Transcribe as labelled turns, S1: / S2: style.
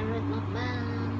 S1: Sarot Mukbang.